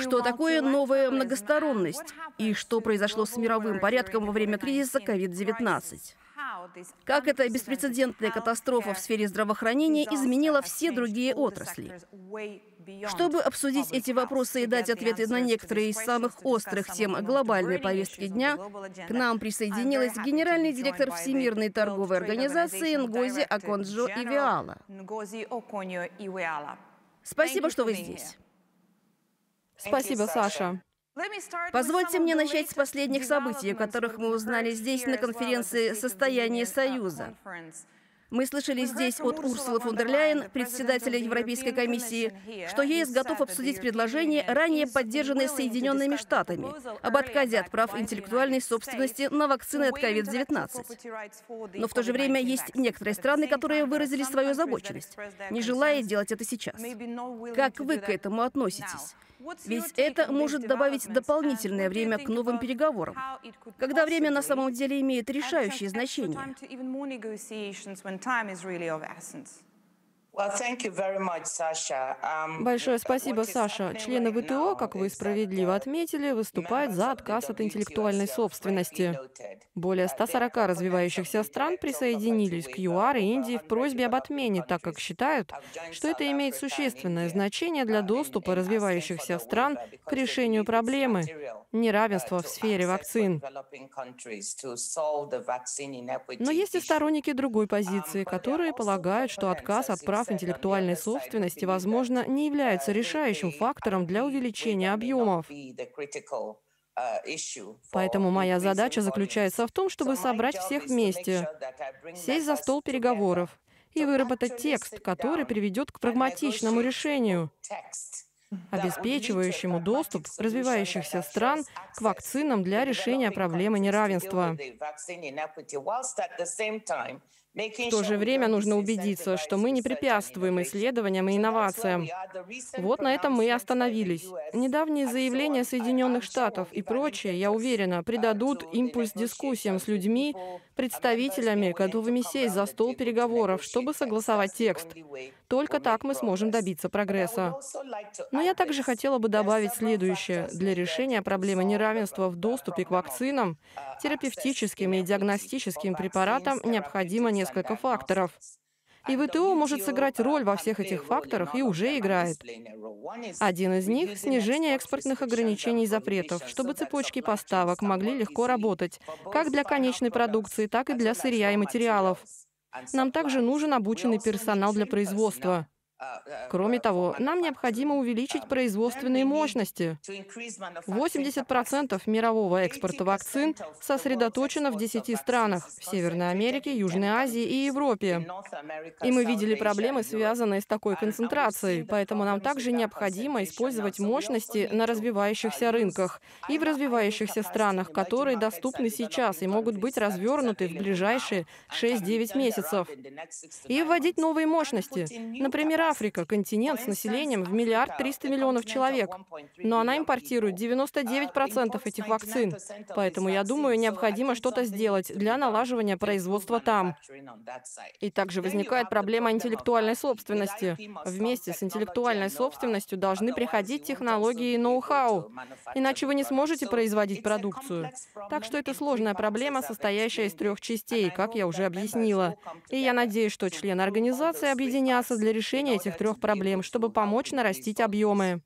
Что такое новая многосторонность и что произошло с мировым порядком во время кризиса COVID-19? Как эта беспрецедентная катастрофа в сфере здравоохранения изменила все другие отрасли? Чтобы обсудить эти вопросы и дать ответы на некоторые из самых острых тем глобальной повестки дня, к нам присоединилась генеральный директор Всемирной торговой организации Нгози Аконджо Ивиала. Спасибо, что вы здесь. Спасибо, Саша. Позвольте мне начать с последних событий, о которых мы узнали здесь на конференции «Состояние Союза». Мы слышали здесь от Урсулы фон дер Ляйен, председателя Европейской комиссии, что ЕС готов обсудить предложение, ранее поддержанное Соединенными Штатами, об отказе от прав интеллектуальной собственности на вакцины от COVID-19. Но в то же время есть некоторые страны, которые выразили свою озабоченность, не желая делать это сейчас. Как вы к этому относитесь? Ведь это может добавить дополнительное время к новым переговорам, когда время на самом деле имеет решающее значение. Um, Большое спасибо, Саша. Члены ВТО, как вы справедливо отметили, выступают за отказ от интеллектуальной собственности. Более 140 развивающихся стран присоединились к ЮАР и Индии в просьбе об отмене, так как считают, что это имеет существенное значение для доступа развивающихся стран к решению проблемы неравенства в сфере вакцин. Но есть и сторонники другой позиции, которые полагают, что отказ от прав интеллектуальной собственности, возможно, не является решающим фактором для увеличения объемов. Поэтому моя задача заключается в том, чтобы собрать всех вместе, сесть за стол переговоров и выработать текст, который приведет к прагматичному решению обеспечивающему доступ развивающихся стран к вакцинам для решения проблемы неравенства. В то же время нужно убедиться, что мы не препятствуем исследованиям и инновациям. Вот на этом мы и остановились. Недавние заявления Соединенных Штатов и прочее, я уверена, придадут импульс дискуссиям с людьми, представителями, готовыми сесть за стол переговоров, чтобы согласовать текст. Только так мы сможем добиться прогресса. Но я также хотела бы добавить следующее. Для решения проблемы неравенства в доступе к вакцинам, терапевтическим и диагностическим препаратам необходимо несколько факторов. И ВТО может сыграть роль во всех этих факторах и уже играет. Один из них — снижение экспортных ограничений и запретов, чтобы цепочки поставок могли легко работать, как для конечной продукции, так и для сырья и материалов. Нам также нужен обученный персонал для производства. Кроме того, нам необходимо увеличить производственные мощности. 80% мирового экспорта вакцин сосредоточено в 10 странах – в Северной Америке, Южной Азии и Европе. И мы видели проблемы, связанные с такой концентрацией, поэтому нам также необходимо использовать мощности на развивающихся рынках и в развивающихся странах, которые доступны сейчас и могут быть развернуты в ближайшие 6-9 месяцев. И вводить новые мощности. Например, Африка – континент с населением в миллиард триста миллионов человек, но она импортирует 99% этих вакцин. Поэтому, я думаю, необходимо что-то сделать для налаживания производства там. И также возникает проблема интеллектуальной собственности. Вместе с интеллектуальной собственностью должны приходить технологии и ноу-хау, иначе вы не сможете производить продукцию. Так что это сложная проблема, состоящая из трех частей, как я уже объяснила. И я надеюсь, что члены организации объединятся для решения этих трех проблем, чтобы помочь нарастить объемы.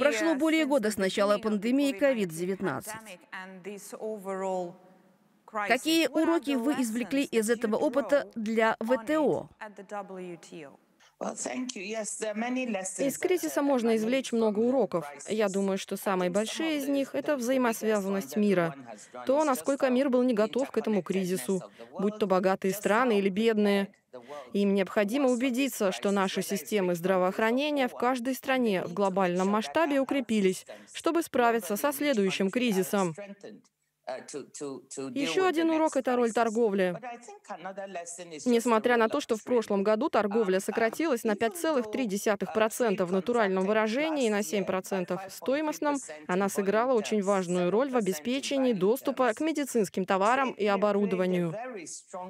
Прошло более года с начала пандемии COVID-19. Какие уроки вы извлекли из этого опыта для ВТО? Из кризиса можно извлечь много уроков. Я думаю, что самые большие из них — это взаимосвязанность мира. То, насколько мир был не готов к этому кризису, будь то богатые страны или бедные. Им необходимо убедиться, что наши системы здравоохранения в каждой стране в глобальном масштабе укрепились, чтобы справиться со следующим кризисом. Еще один урок — это роль торговли. Несмотря на то, что в прошлом году торговля сократилась на 5,3% в натуральном выражении и на 7% в стоимостном, она сыграла очень важную роль в обеспечении доступа к медицинским товарам и оборудованию.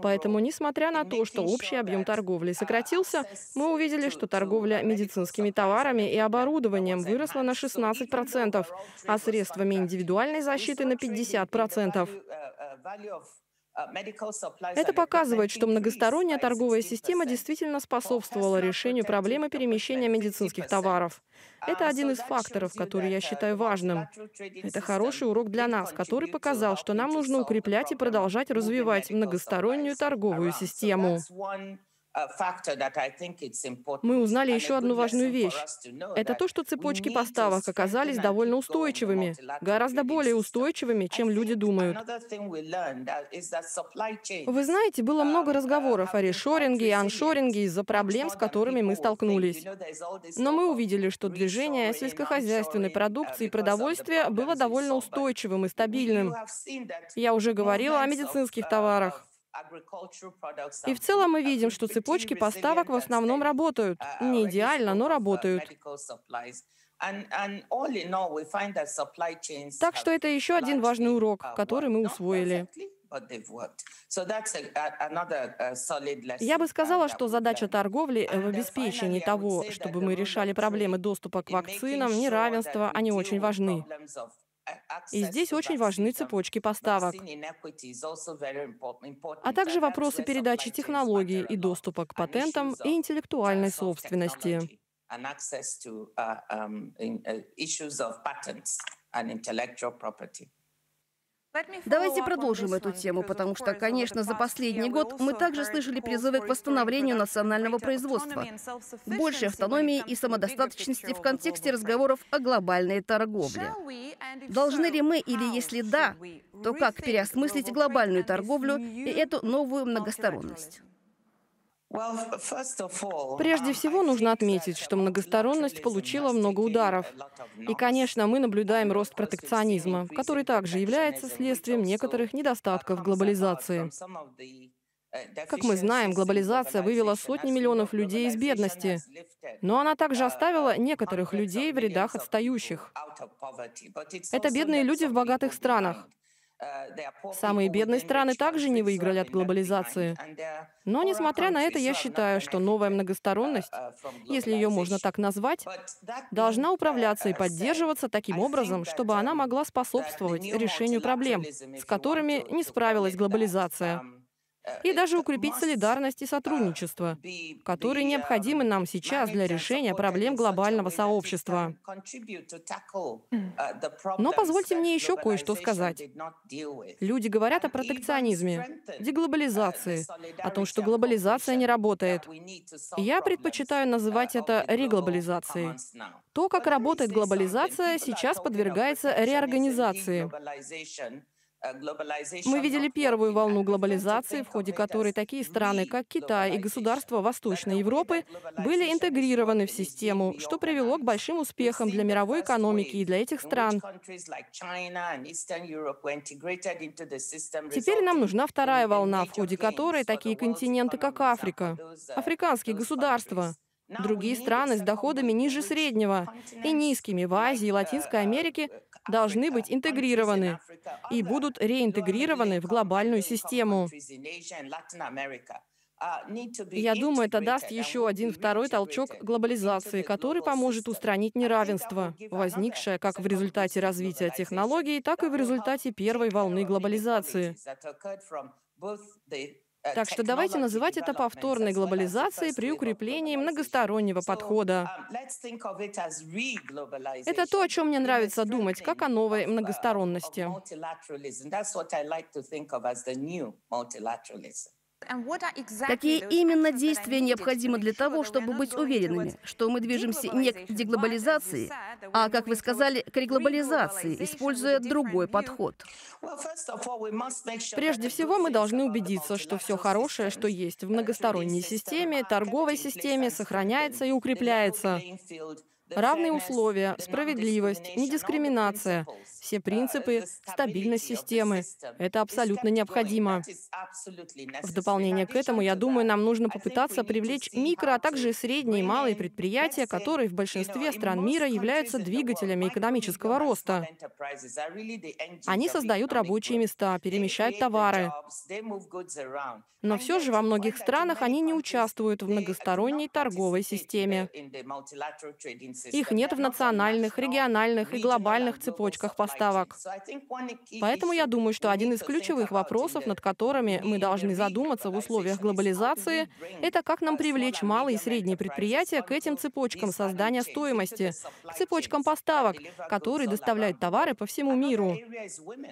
Поэтому, несмотря на то, что общий объем торговли сократился, мы увидели, что торговля медицинскими товарами и оборудованием выросла на 16%, а средствами индивидуальной защиты на 50%. Это показывает, что многосторонняя торговая система действительно способствовала решению проблемы перемещения медицинских товаров. Это один из факторов, который я считаю важным. Это хороший урок для нас, который показал, что нам нужно укреплять и продолжать развивать многостороннюю торговую систему. Мы узнали еще одну важную вещь. Это то, что цепочки поставок оказались довольно устойчивыми, гораздо более устойчивыми, чем люди думают. Вы знаете, было много разговоров о решоринге и аншоринге из-за проблем, с которыми мы столкнулись. Но мы увидели, что движение сельскохозяйственной продукции и продовольствия было довольно устойчивым и стабильным. Я уже говорила о медицинских товарах. И в целом мы видим, что цепочки поставок в основном работают. Uh, Не идеально, но работают. Так что это еще один важный урок, uh, который мы усвоили. Я бы сказала, что задача торговли в обеспечении того, чтобы мы решали проблемы доступа к вакцинам, неравенства, они очень важны. И здесь очень важны цепочки поставок, а также вопросы передачи технологий и доступа к патентам и интеллектуальной собственности. Давайте продолжим эту тему, потому что, конечно, за последний год мы также слышали призывы к восстановлению национального производства, большей автономии и самодостаточности в контексте разговоров о глобальной торговле. Должны ли мы или если да, то как переосмыслить глобальную торговлю и эту новую многосторонность? Прежде всего нужно отметить, что многосторонность получила много ударов. И, конечно, мы наблюдаем рост протекционизма, который также является следствием некоторых недостатков глобализации. Как мы знаем, глобализация вывела сотни миллионов людей из бедности, но она также оставила некоторых людей в рядах отстающих. Это бедные люди в богатых странах, Самые бедные страны также не выиграли от глобализации. Но, несмотря на это, я считаю, что новая многосторонность, если ее можно так назвать, должна управляться и поддерживаться таким образом, чтобы она могла способствовать решению проблем, с которыми не справилась глобализация и даже укрепить солидарность и сотрудничество, которые необходимы нам сейчас для решения проблем глобального сообщества. Но позвольте мне еще кое-что сказать. Люди говорят о протекционизме, деглобализации, о том, что глобализация не работает. Я предпочитаю называть это реглобализацией. То, как работает глобализация, сейчас подвергается реорганизации. Мы видели первую волну глобализации, в ходе которой такие страны, как Китай и государства Восточной Европы, были интегрированы в систему, что привело к большим успехам для мировой экономики и для этих стран. Теперь нам нужна вторая волна, в ходе которой такие континенты, как Африка, африканские государства, Другие страны с доходами ниже среднего и низкими в Азии и Латинской Америке должны быть интегрированы и будут реинтегрированы в глобальную систему. Я думаю, это даст еще один второй толчок глобализации, который поможет устранить неравенство, возникшее как в результате развития технологий, так и в результате первой волны глобализации. Э, так что давайте называть это повторной глобализацией при укреплении многостороннего подхода. Um, это то, о чем мне нравится думать, как о новой uh, многосторонности. Какие именно действия необходимы для того, чтобы быть уверенными, что мы движемся не к деглобализации, а, как вы сказали, к реглобализации, используя другой подход? Прежде всего, мы должны убедиться, что все хорошее, что есть в многосторонней системе, торговой системе, сохраняется и укрепляется. Равные условия, справедливость, недискриминация, все принципы, стабильность системы. Это абсолютно необходимо. В дополнение к этому, я думаю, нам нужно попытаться привлечь микро, а также средние и малые предприятия, которые в большинстве стран мира являются двигателями экономического роста. Они создают рабочие места, перемещают товары. Но все же во многих странах они не участвуют в многосторонней торговой системе. Их нет в национальных, региональных и глобальных цепочках поставок. Поэтому я думаю, что один из ключевых вопросов, над которыми мы должны задуматься в условиях глобализации, это как нам привлечь малые и средние предприятия к этим цепочкам создания стоимости, к цепочкам поставок, которые доставляют товары по всему миру.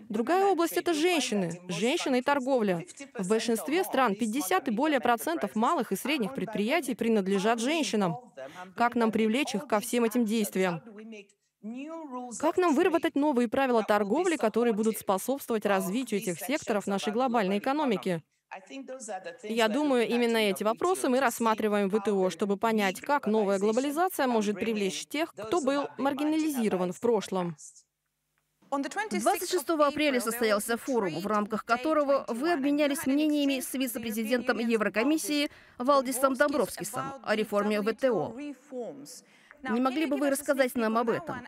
Другая область — это женщины, женщины и торговля. В большинстве стран 50 и более процентов малых и средних предприятий принадлежат женщинам. Как нам привлечь их ко всем этим действиям? Как нам выработать новые правила торговли, которые будут способствовать развитию этих секторов нашей глобальной экономики? Я думаю, именно эти вопросы мы рассматриваем в ВТО, чтобы понять, как новая глобализация может привлечь тех, кто был маргинализирован в прошлом. 26 апреля состоялся форум, в рамках которого вы обменялись мнениями с вице-президентом Еврокомиссии Валдисом Домбровскисом о реформе ВТО. Не могли бы вы рассказать нам об этом?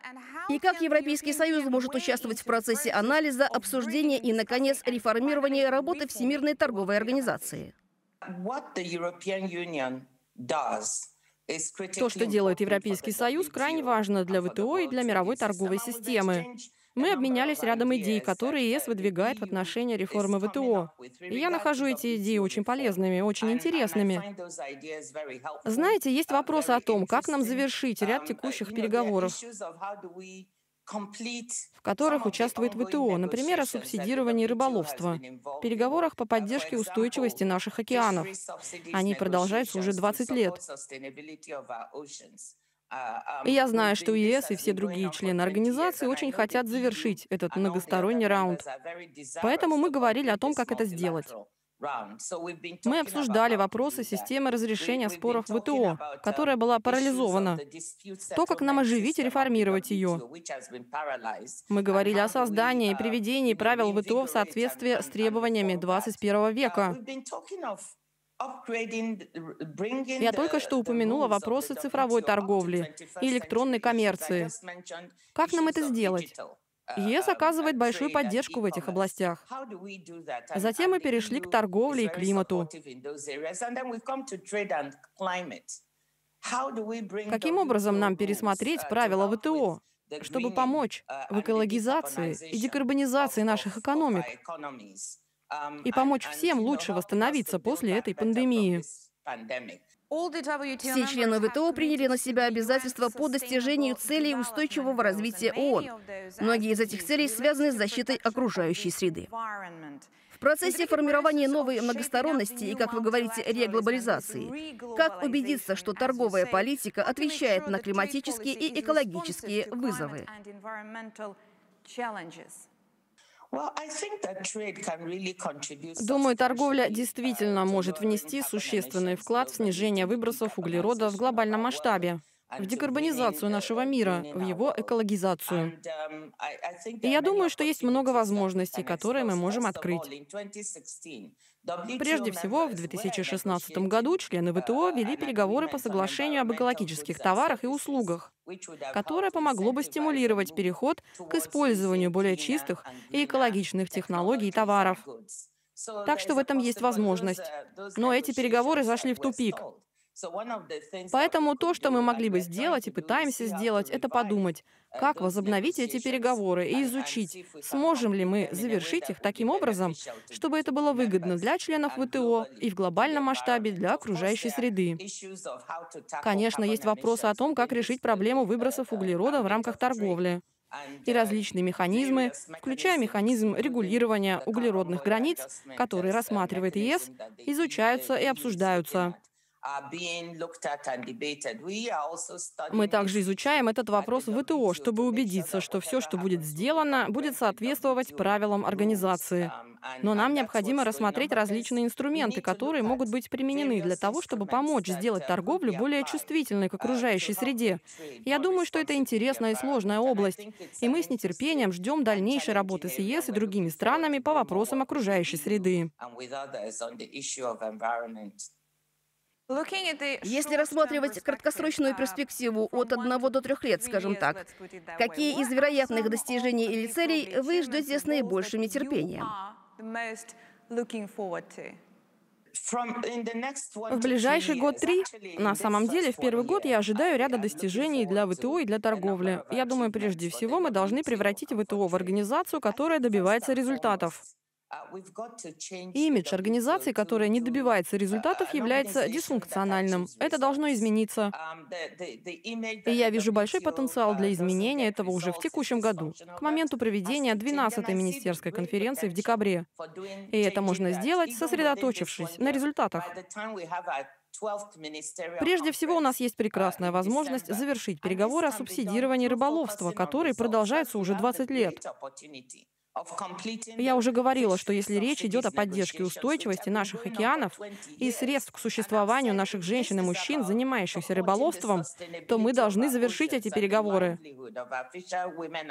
И как Европейский Союз может участвовать в процессе анализа, обсуждения и, наконец, реформирования работы Всемирной торговой организации? То, что делает Европейский Союз, крайне важно для ВТО и для мировой торговой системы. Мы обменялись рядом идей, которые ЕС выдвигает в отношении реформы ВТО. И я нахожу эти идеи очень полезными, очень интересными. Знаете, есть вопросы о том, как нам завершить ряд текущих переговоров в которых участвует ВТО, например, о субсидировании рыболовства, переговорах по поддержке устойчивости наших океанов. Они продолжаются уже 20 лет. И я знаю, что ЕС и все другие члены организации очень хотят завершить этот многосторонний раунд. Поэтому мы говорили о том, как это сделать. Мы обсуждали вопросы системы разрешения споров ВТО, которая была парализована. То, как нам оживить и реформировать ее. Мы говорили о создании и приведении правил ВТО в соответствии с требованиями 21 века. Я только что упомянула вопросы цифровой торговли и электронной коммерции. Как нам это сделать? Uh, ЕС оказывает большую поддержку в этих областях. Затем мы перешли к торговле и климату. Каким образом нам пересмотреть uh, правила ВТО, чтобы помочь uh, в экологизации и декарбонизации наших экономик? И помочь всем лучше восстановиться после этой пандемии. Все члены ВТО приняли на себя обязательства по достижению целей устойчивого развития ООН. Многие из этих целей связаны с защитой окружающей среды. В процессе формирования новой многосторонности и, как вы говорите, реглобализации, как убедиться, что торговая политика отвечает на климатические и экологические вызовы? Думаю, торговля действительно может внести существенный вклад в снижение выбросов углерода в глобальном масштабе в декарбонизацию нашего мира, в его экологизацию. И я думаю, что есть много возможностей, которые мы можем открыть. Прежде всего, в 2016 году члены ВТО вели переговоры по соглашению об экологических товарах и услугах, которое помогло бы стимулировать переход к использованию более чистых и экологичных технологий и товаров. Так что в этом есть возможность. Но эти переговоры зашли в тупик. Поэтому то, что мы могли бы сделать и пытаемся сделать, это подумать, как возобновить эти переговоры и изучить, сможем ли мы завершить их таким образом, чтобы это было выгодно для членов ВТО и в глобальном масштабе для окружающей среды. Конечно, есть вопросы о том, как решить проблему выбросов углерода в рамках торговли и различные механизмы, включая механизм регулирования углеродных границ, который рассматривает ЕС, изучаются и обсуждаются. Мы также изучаем этот вопрос в ВТО, чтобы убедиться, что все, что будет сделано, будет соответствовать правилам организации. Но нам необходимо рассмотреть различные инструменты, которые могут быть применены для того, чтобы помочь сделать торговлю более чувствительной к окружающей среде. Я думаю, что это интересная и сложная область, и мы с нетерпением ждем дальнейшей работы с ЕС и другими странами по вопросам окружающей среды. Если рассматривать краткосрочную перспективу от одного до трех лет, скажем так, какие из вероятных достижений или целей вы ждете с наибольшим нетерпением? В ближайший год-три, на самом деле, в первый год я ожидаю ряда достижений для ВТО и для торговли. Я думаю, прежде всего мы должны превратить ВТО в организацию, которая добивается результатов. Имидж организации, которая не добивается результатов, является дисфункциональным. Это должно измениться. И я вижу большой потенциал для изменения этого уже в текущем году, к моменту проведения 12-й министерской конференции в декабре. И это можно сделать, сосредоточившись на результатах. Прежде всего, у нас есть прекрасная возможность завершить переговоры о субсидировании рыболовства, которые продолжаются уже 20 лет. Я уже говорила, что если речь идет о поддержке устойчивости наших океанов и средств к существованию наших женщин и мужчин, занимающихся рыболовством, то мы должны завершить эти переговоры.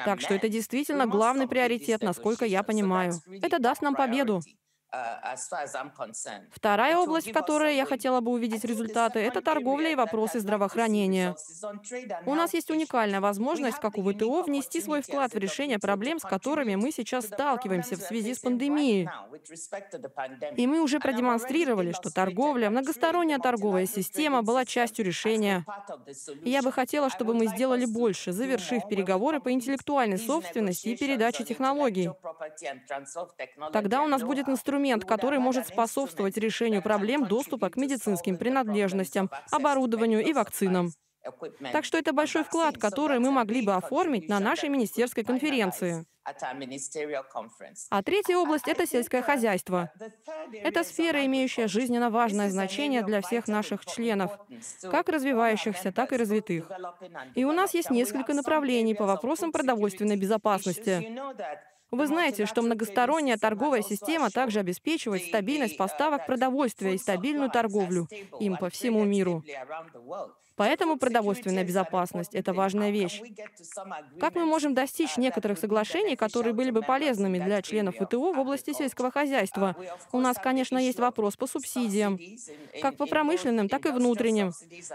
Так что это действительно главный приоритет, насколько я понимаю. Это даст нам победу. Uh, Вторая область, в которой я хотела бы увидеть результаты, это торговля и вопросы здравоохранения. У нас есть уникальная возможность, как у ВТО, внести свой вклад в решение проблем, с которыми мы сейчас сталкиваемся в связи с пандемией. И мы уже продемонстрировали, что торговля, многосторонняя торговая система была частью решения. И я бы хотела, чтобы мы сделали больше, завершив переговоры по интеллектуальной собственности и передаче технологий. Тогда у нас будет инструмент инструмент, который может способствовать решению проблем доступа к медицинским принадлежностям, оборудованию и вакцинам. Так что это большой вклад, который мы могли бы оформить на нашей министерской конференции. А третья область — это сельское хозяйство. Это сфера, имеющая жизненно важное значение для всех наших членов, как развивающихся, так и развитых. И у нас есть несколько направлений по вопросам продовольственной безопасности. Вы знаете, что многосторонняя торговая система также обеспечивает стабильность поставок продовольствия и стабильную торговлю им по всему миру. Поэтому продовольственная безопасность — это важная вещь. Как мы можем достичь некоторых соглашений, которые были бы полезными для членов ВТО в области сельского хозяйства? У нас, конечно, есть вопрос по субсидиям, как по промышленным, так и внутренним,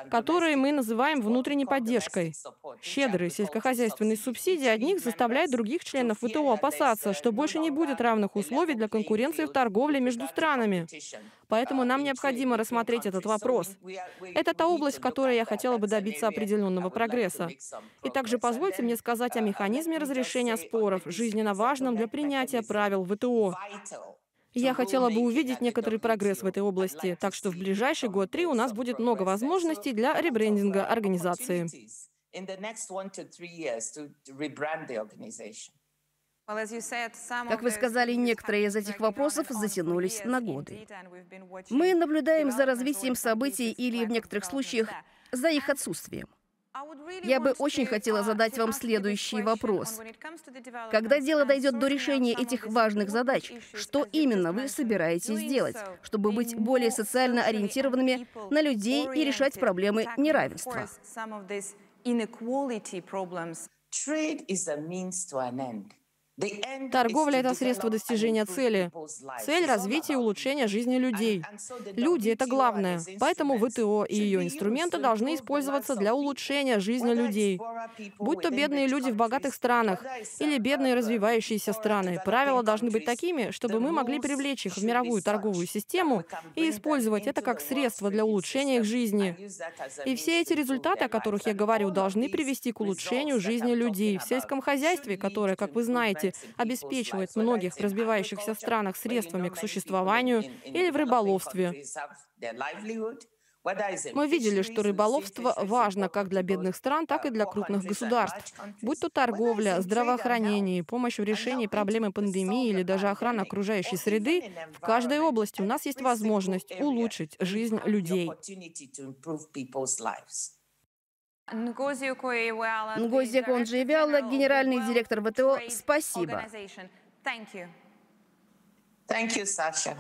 которые мы называем внутренней поддержкой. Щедрые сельскохозяйственные субсидии одних заставляют других членов ВТО опасаться, что больше не будет равных условий для конкуренции в торговле между странами. Поэтому нам необходимо рассмотреть этот вопрос. Это та область, в которой я хотела бы добиться определенного прогресса. И также позвольте мне сказать о механизме разрешения споров, жизненно важном для принятия правил ВТО. Я хотела бы увидеть некоторый прогресс в этой области, так что в ближайший год-три у нас будет много возможностей для ребрендинга организации. Как вы сказали, некоторые из этих вопросов затянулись на годы. Мы наблюдаем за развитием событий или, в некоторых случаях, за их отсутствием. Я бы очень хотела задать вам следующий вопрос. Когда дело дойдет до решения этих важных задач, что именно вы собираетесь сделать, чтобы быть более социально ориентированными на людей и решать проблемы неравенства? Trade is a means to an end. Торговля — это средство достижения цели. Цель — развития и улучшения жизни людей. Люди — это главное. Поэтому ВТО и ее инструменты должны использоваться для улучшения жизни людей. Будь то бедные люди в богатых странах или бедные развивающиеся страны, правила должны быть такими, чтобы мы могли привлечь их в мировую торговую систему и использовать это как средство для улучшения их жизни. И все эти результаты, о которых я говорю, должны привести к улучшению жизни людей в сельском хозяйстве, которое, как вы знаете, области обеспечивает многих в развивающихся странах средствами к существованию или в рыболовстве. Мы видели, что рыболовство важно как для бедных стран, так и для крупных государств. Будь то торговля, здравоохранение, помощь в решении проблемы пандемии или даже охрана окружающей среды, в каждой области у нас есть возможность улучшить жизнь людей. Нгози Конджиевяла, генеральный директор ВТО, спасибо. Thank you, Sasha.